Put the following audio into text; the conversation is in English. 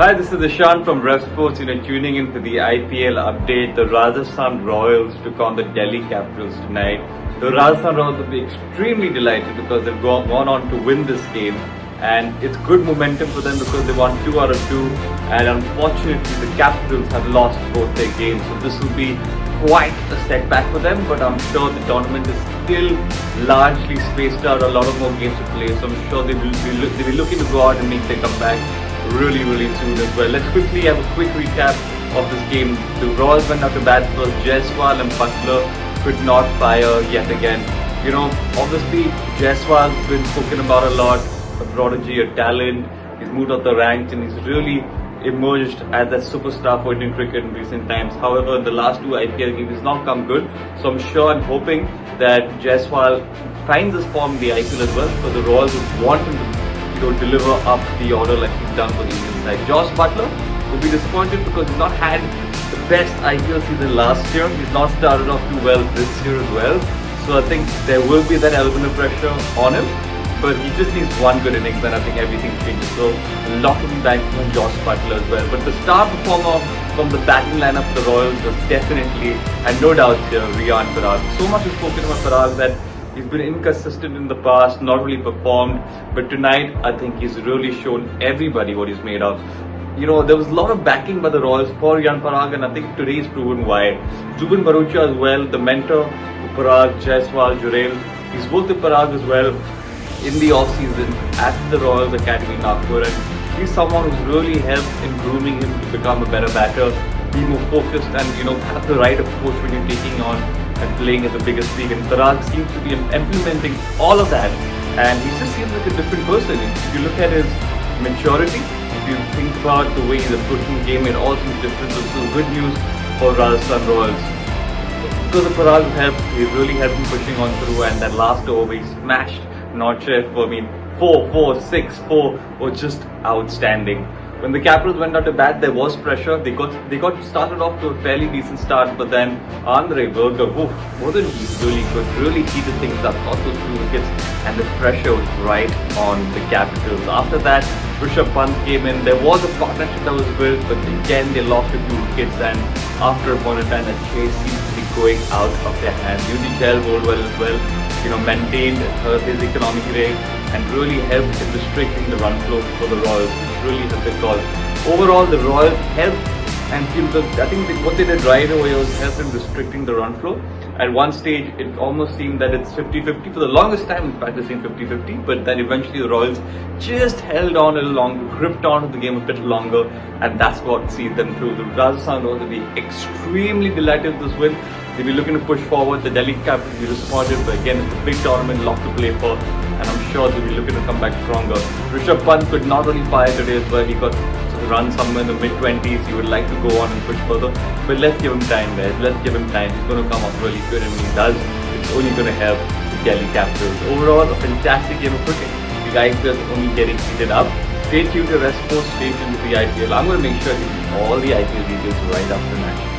Hi, this is Ishan from RevSportz. You know, tuning in for the IPL update. The Rajasthan Royals took on the Delhi Capitals tonight. The Rajasthan Royals will be extremely delighted because they've gone, on to win this game. And it's good momentum for them because they won two out of two. And unfortunately, the Capitals have lost both their games. So this will be quite a setback for them. But I'm sure the tournament is still largely spaced out. A lot of more games to play. So I'm sure they will be, they'll be looking to go out and make their comeback really, really soon as well. Let's quickly have a quick recap of this game. The Royals went out to bat first. Jaiswal and Buttler could not fire yet again. You know, obviously Jaiswal's been spoken about a lot, a prodigy, a talent. He's moved up the ranks and he's really emerged as a superstar for Indian cricket in recent times. However, in the last two IPL games, he's not come good. So I'm sure, I'm hoping that Jaiswal finds his form in the IPL as well, because the Royals would want him to to deliver up the order like he's done for the Indian side. Jos Buttler will be disappointed because he's not had the best IPL season last year. He's not started off too well this year as well. So I think there will be that element of pressure on him. But he just needs one good innings and I think everything changes. So a lot of banking on Jos Buttler as well. But the star performer from the batting lineup of the Royals was definitely, and no doubt here, Riyan Parag. So much is spoken about Parag that He's been inconsistent in the past, not really performed. But tonight, I think he's really shown everybody what he's made of. You know, there was a lot of backing by the Royals for Riyan Parag, and I think today is proven why. Zubin Bharucha as well, the mentor to Parag, Jaiswal, Jurel. He's worked with Parag as well in the off-season at the Royals Academy in Nagpur, and he's someone who's really helped in grooming him to become a better batter, be more focused, and you know have the right approach when you're taking on and playing at the biggest league. And Parag seems to be implementing all of that. And he just seems like a different person. If you look at his maturity, if you think about the way he's approaching game, it all seems different. So good news for Rajasthan Royals. Because of Parag help, he really helped been pushing on through. And that last over, he smashed Nortje. I mean, 4, 4, 6, 4 was just outstanding. When the Capitals went out to bat, there was pressure. They got they got started off to a fairly decent start, but then Nandre Burger, woof, wasn't he really good? Really heated things up, got those two wickets, and the pressure was right on the Capitals. After that, Rishabh Pant came in. There was a partnership that was built, but again they lost a few wickets, and after a point in time, the chase seems to be going out of their hands. Chahal bowled well as well. You know, maintained his economic rate and really helped in restricting the run flow for the Royals. which really helped the cause. Overall, the Royals helped and I think what they did right away was help in restricting the run flow. At one stage, it almost seemed that it's 50-50. For the longest time, in fact, it seemed 50-50. But then eventually the Royals just held on a little longer, gripped onto the game a bit longer. And that's what sees them through. The Rajasthan Royals will be extremely delighted with this win. They'll be looking to push forward. The Delhi Capitals will be disappointed. But again, it's a big tournament, lot to play for and I'm sure they'll be looking to come back stronger. Rishabh Pant could not only fire today as well, he got run somewhere in the mid 20s. you would like to go on and push further, but let's give him time, guys. Let's give him time. He's going to come up really good, and when he does, it's only going to help the Delhi Capitals. Overall, a fantastic game of cricket. You guys are only getting heated up. Stay tuned to Rev Sports, stay tuned to the IPL. I'm going to make sure you all the IPL details right after match.